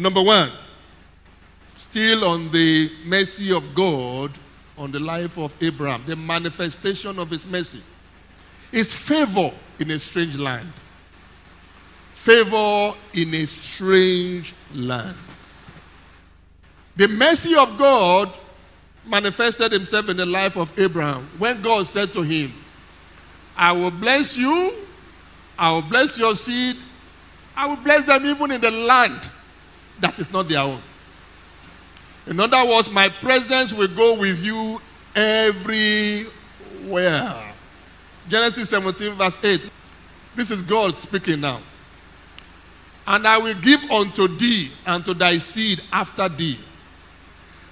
Number one, still on the mercy of God on the life of Abraham, the manifestation of his mercy is favor in a strange land. Favor in a strange land. The mercy of God manifested himself in the life of Abraham when God said to him, I will bless you, I will bless your seed, I will bless them even in the land that is not their own. In other words, my presence will go with you everywhere. Genesis 17, verse 8. This is God speaking now. And I will give unto thee and to thy seed after thee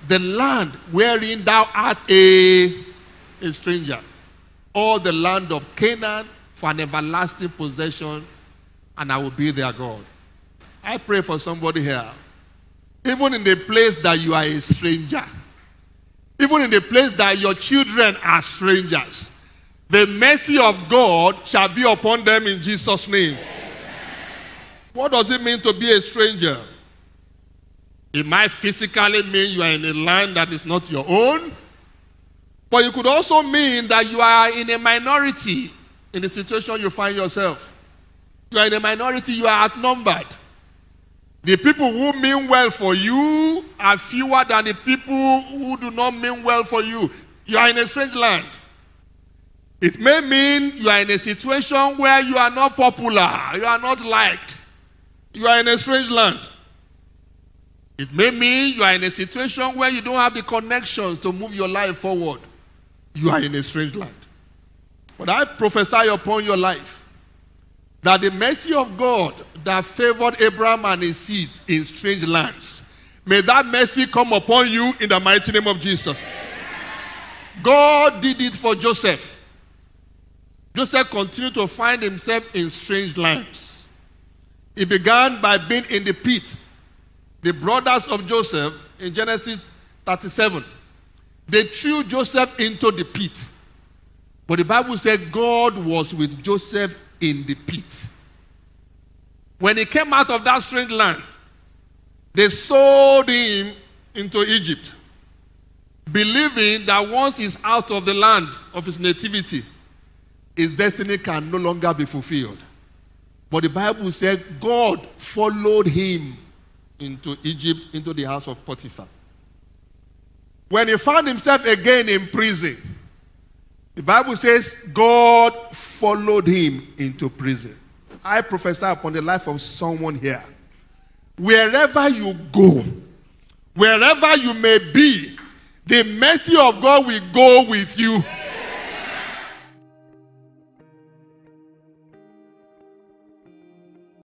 the land wherein thou art a, a stranger, all the land of Canaan for an everlasting possession, and I will be their God. I pray for somebody here. Even in the place that you are a stranger, even in the place that your children are strangers, the mercy of God shall be upon them in Jesus' name. What does it mean to be a stranger? It might physically mean you are in a land that is not your own, but it could also mean that you are in a minority in the situation you find yourself. You are in a minority, you are outnumbered. The people who mean well for you are fewer than the people who do not mean well for you. You are in a strange land. It may mean you are in a situation where you are not popular, you are not liked. You are in a strange land. It may mean you are in a situation where you don't have the connections to move your life forward. You are in a strange land. But I prophesy upon your life that the mercy of God that favored Abraham and his seeds in strange lands, may that mercy come upon you in the mighty name of Jesus. God did it for Joseph. Joseph continued to find himself in strange lands. He began by being in the pit. The brothers of Joseph in Genesis 37, they threw Joseph into the pit. But the Bible said God was with Joseph in the pit. When he came out of that strange land, they sold him into Egypt, believing that once he's out of the land of his nativity, his destiny can no longer be fulfilled. But the Bible said God followed him into Egypt, into the house of Potiphar. When he found himself again in prison, the Bible says God followed him into prison. I prophesy upon the life of someone here. Wherever you go, wherever you may be, the mercy of God will go with you.